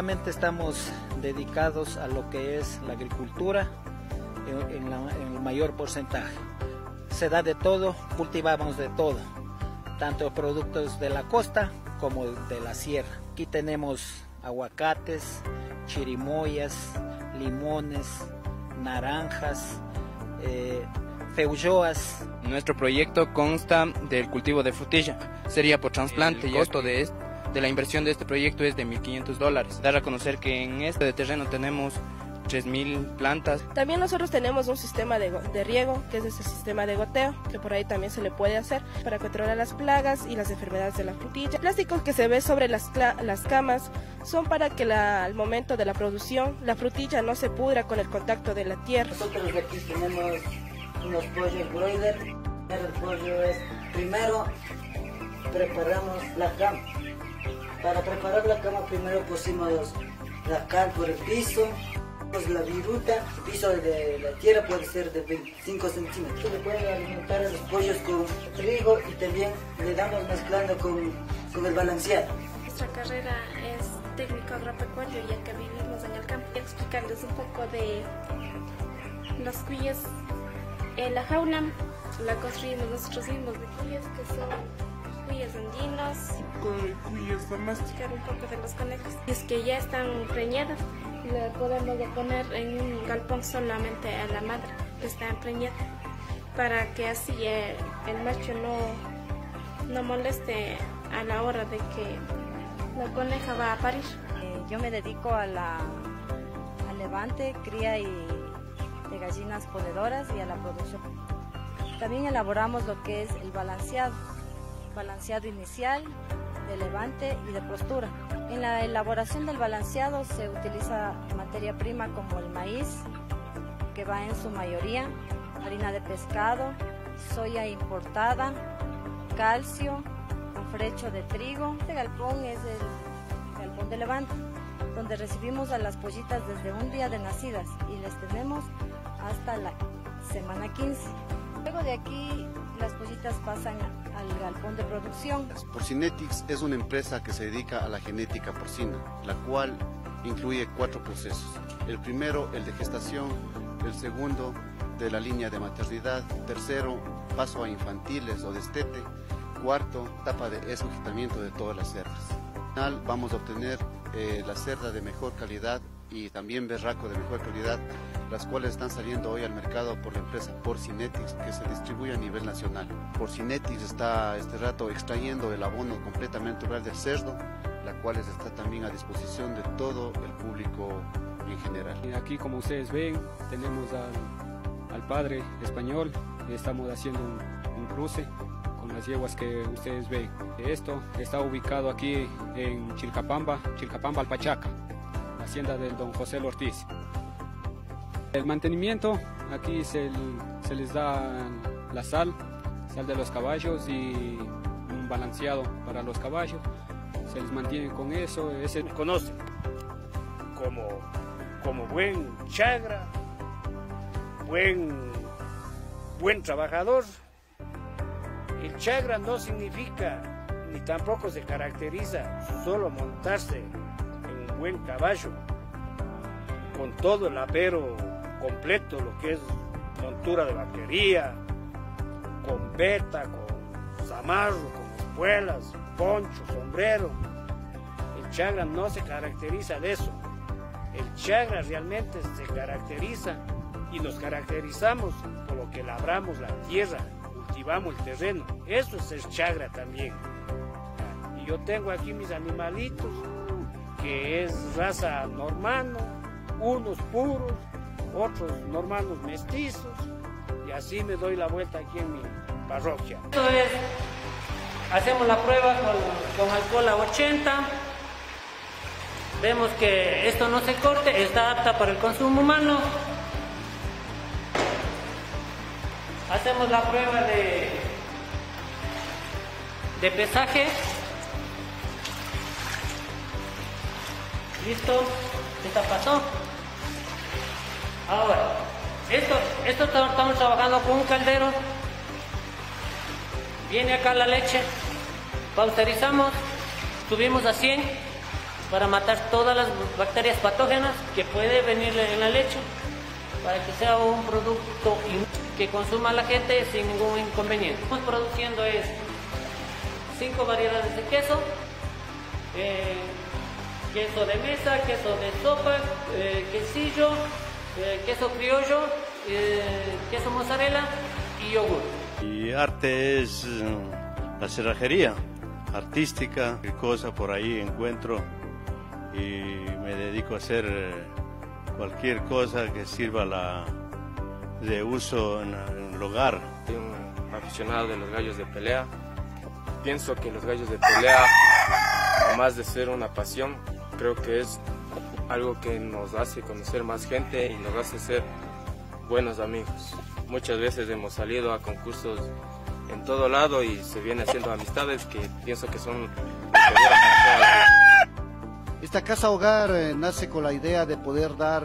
estamos dedicados a lo que es la agricultura en, en el mayor porcentaje. Se da de todo, cultivamos de todo, tanto productos de la costa como de la sierra. Aquí tenemos aguacates, chirimoyas, limones, naranjas, eh, feulloas. Nuestro proyecto consta del cultivo de frutilla. Sería por trasplante y costo de, de la inversión de este proyecto es de 1.500 dólares. Dar a conocer que en este terreno tenemos 3.000 plantas. También nosotros tenemos un sistema de, de, riego, que es ese sistema de goteo, que por ahí también se le puede hacer para controlar las plagas y las enfermedades de la frutilla. Los plásticos que se ve sobre las, las camas son para que la, al momento de la producción la frutilla no se pudra con el contacto de la tierra. Nosotros aquí tenemos unos pollos broiler. El pollo es, primero preparamos la cama. Para preparar la cama primero pusimos la cal por el piso, la viruta, el piso de la tierra puede ser de 25 centímetros. Se le pueden alimentar a los pollos con trigo y también le damos mezclando con, con el balanceado. Nuestra carrera es técnico agropecuario ya que vivimos en el campo. Explicarles un poco de los cuyes. En la jaula la construimos nosotros mismos de cuyes que son cuyes andinos. Cuyes Explicar un poco de los conejos. Es que ya están preñadas le podemos poner en un galpón solamente a la madre que está empreñada para que así el, el macho no, no moleste a la hora de que la coneja va a parir. Eh, yo me dedico a la, al levante, cría y, de gallinas ponedoras y a la producción. También elaboramos lo que es el balanceado, balanceado inicial, de levante y de postura. En la elaboración del balanceado se utiliza materia prima como el maíz, que va en su mayoría, harina de pescado, soya importada, calcio, frecho de trigo. Este galpón es el galpón de levante, donde recibimos a las pollitas desde un día de nacidas y les tenemos hasta la semana 15. De aquí las pollitas pasan al galpón de producción. Porcinetics es una empresa que se dedica a la genética porcina, la cual incluye cuatro procesos. El primero, el de gestación, el segundo, de la línea de maternidad, tercero, paso a infantiles o destete, cuarto, etapa de escogitamiento de todas las cerdas. Al final vamos a obtener eh, la cerda de mejor calidad y también berraco de mejor calidad, las cuales están saliendo hoy al mercado por la empresa Porcinetics, que se distribuye a nivel nacional. Porcinetics está este rato extrayendo el abono completamente oral del cerdo, la cual está también a disposición de todo el público en general. Aquí, como ustedes ven, tenemos al, al padre español, estamos haciendo un, un cruce con las yeguas que ustedes ven. Esto está ubicado aquí en Chilcapamba, Chilcapamba, Alpachaca hacienda del don José Ortiz. El mantenimiento, aquí se, les da la sal, sal de los caballos y un balanceado para los caballos. Se les mantiene con eso. Ese... Conoce como, como buen chagra, buen, buen trabajador. El chagra no significa ni tampoco se caracteriza solo montarse buen caballo, con todo el apero completo, lo que es montura de vaquería, con beta, con zamarro, con espuelas, poncho, sombrero. El chagra no se caracteriza de eso. El chagra realmente se caracteriza y nos caracterizamos por lo que labramos la tierra, cultivamos el terreno. Eso es el chagra también. Y yo tengo aquí mis animalitos, que es raza normano, unos puros, otros normanos mestizos, y así me doy la vuelta aquí en mi parroquia. Esto es, hacemos la prueba con, con alcohol a 80, vemos que esto no se corte, está apta para el consumo humano. Hacemos la prueba de, de pesaje. ¿Listo? ¿Esta pasó? Ahora, esto, esto estamos trabajando con un caldero. Viene acá la leche. Pausterizamos. Subimos a 100. para matar todas las bacterias patógenas que puede venir en la leche, para que sea un producto que consuma la gente sin ningún inconveniente. Estamos produciendo es cinco variedades de queso, eh, queso de mesa, queso de sopa, eh, quesillo, eh, queso criollo, queso mozzarella y yogur. Y arte es la cerrajería artística, qué cosa por ahí encuentro y me dedico a hacer cualquier cosa que sirva la, de uso en, el hogar. Soy un aficionado de los gallos de pelea. Pienso que los gallos de pelea, además de ser una pasión, creo que es algo que nos hace conocer más gente y nos hace ser buenos amigos. Muchas veces hemos salido a concursos en todo lado y se viene haciendo amistades que pienso que son esta casa hogar eh, nace con la idea de poder dar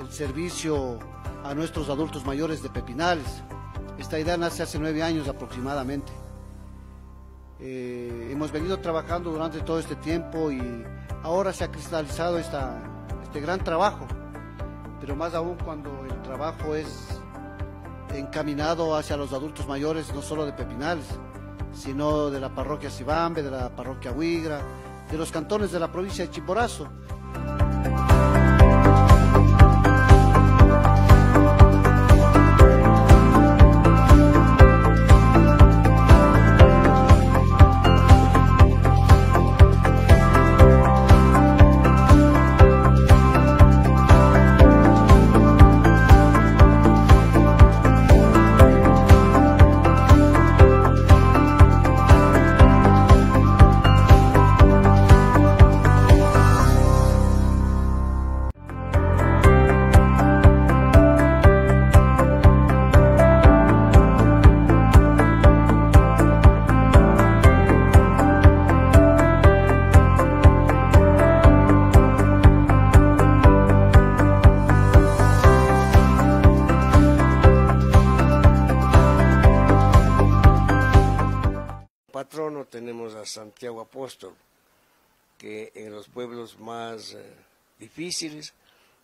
el servicio a nuestros adultos mayores de Pepinales. Esta idea nace hace nueve años aproximadamente. Eh, hemos venido trabajando durante todo este tiempo y ahora se ha cristalizado este gran trabajo, pero más aún cuando el trabajo es encaminado hacia los adultos mayores, no solo de Pepinales, sino de la parroquia Sibambe, de la parroquia Huigra, de los cantones de la provincia de Chimborazo. Santiago Apóstol, que en los pueblos más eh, difíciles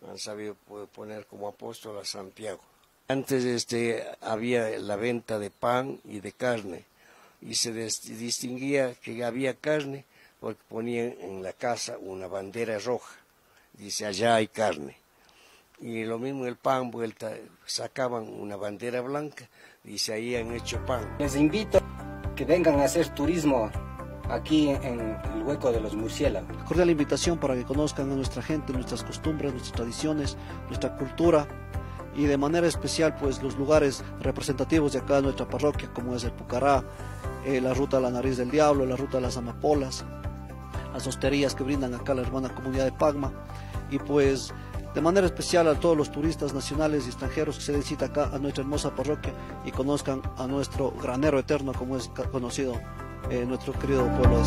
han sabido poner como apóstol a Santiago. Antes este, había la venta de pan y de carne, y se distinguía que había carne porque ponían en la casa una bandera roja, dice allá hay carne. Y lo mismo el pan, vuelta, sacaban una bandera blanca, dice ahí han hecho pan. Les invito que vengan a hacer turismo aquí en el hueco de los murciélagos. Cordial invitación para que conozcan a nuestra gente, nuestras costumbres, nuestras tradiciones, nuestra cultura y de manera especial pues los lugares representativos de acá de nuestra parroquia como es el Pucará, eh, la ruta a la nariz del diablo, la ruta de las amapolas, las hosterías que brindan acá la hermana comunidad de Pagma y pues de manera especial a todos los turistas nacionales y extranjeros que se den cita acá a nuestra hermosa parroquia y conozcan a nuestro granero eterno como es conocido nuestro querido pueblo de